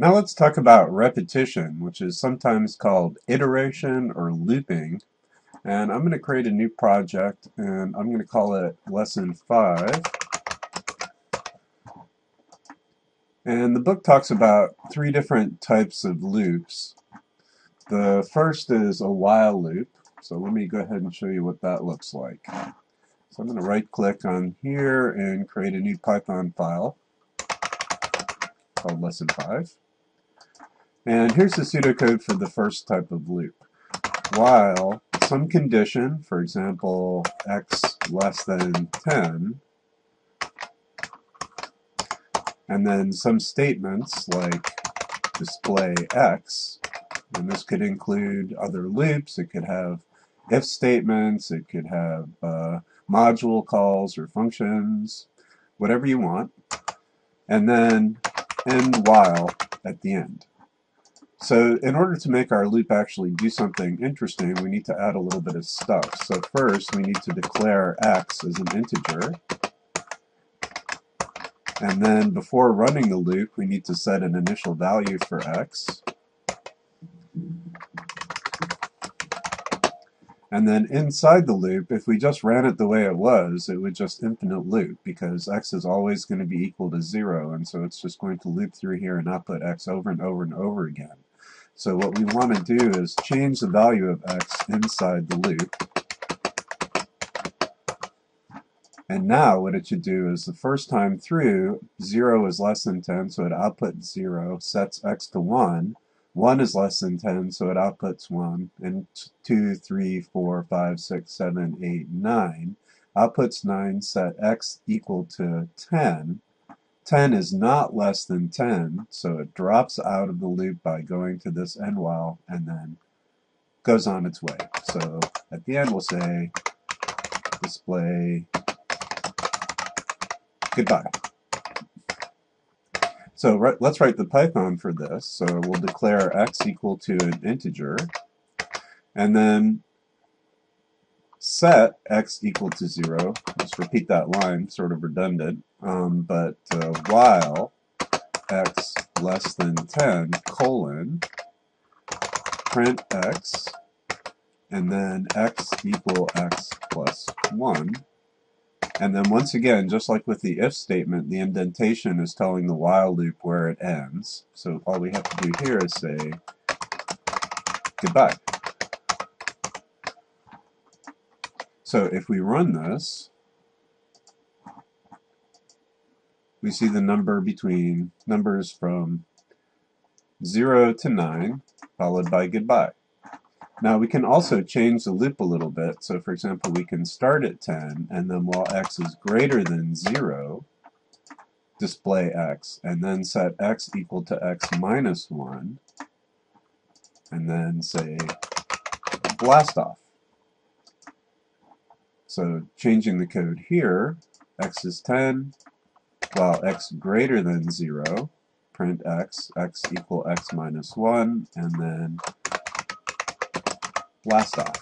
Now let's talk about repetition, which is sometimes called iteration or looping. And I'm going to create a new project and I'm going to call it Lesson 5. And the book talks about three different types of loops. The first is a while loop. So let me go ahead and show you what that looks like. So I'm going to right click on here and create a new Python file called Lesson 5. And here's the pseudocode for the first type of loop. While some condition, for example, x less than 10, and then some statements like display x, and this could include other loops, it could have if statements, it could have uh, module calls or functions, whatever you want, and then end while at the end. So in order to make our loop actually do something interesting, we need to add a little bit of stuff. So first, we need to declare x as an integer. And then before running the loop, we need to set an initial value for x. And then inside the loop, if we just ran it the way it was, it would just infinite loop because x is always going to be equal to 0. And so it's just going to loop through here and output x over and over and over again. So what we want to do is change the value of x inside the loop. And now what it should do is the first time through, 0 is less than 10, so it outputs 0, sets x to 1, 1 is less than 10, so it outputs 1. And 2, 3, 4, 5, 6, 7, 8, 9. Outputs 9, set x equal to 10. 10 is not less than 10, so it drops out of the loop by going to this end while and then goes on its way. So at the end we'll say display goodbye. So let's write the Python for this. So we'll declare x equal to an integer, and then set x equal to 0. Let's repeat that line, sort of redundant. Um, but uh, while x less than 10, colon, print x, and then x equal x plus 1, and then once again, just like with the if statement, the indentation is telling the while loop where it ends. So all we have to do here is say goodbye. So if we run this, we see the number between numbers from 0 to 9, followed by goodbye. Now we can also change the loop a little bit. So for example, we can start at 10, and then while x is greater than 0, display x, and then set x equal to x minus 1, and then say blast off. So changing the code here, x is 10, while x greater than 0, print x, x equal x minus 1, and then blast off.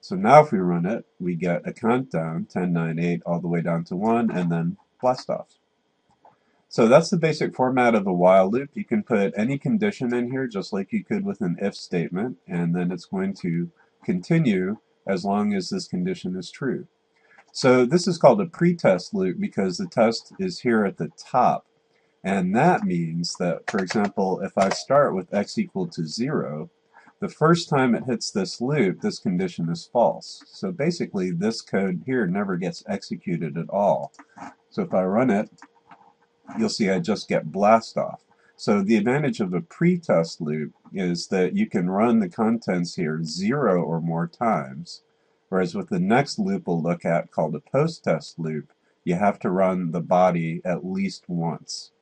So now if we run it, we get a countdown, 10, 9, 8, all the way down to 1, and then blast off. So that's the basic format of a while loop. You can put any condition in here just like you could with an if statement, and then it's going to continue as long as this condition is true. So this is called a pretest loop because the test is here at the top. And that means that, for example, if I start with x equal to 0, the first time it hits this loop, this condition is false. So basically, this code here never gets executed at all. So if I run it, you'll see I just get blast off. So the advantage of a pretest loop is that you can run the contents here zero or more times, whereas with the next loop we'll look at called a post-test loop, you have to run the body at least once.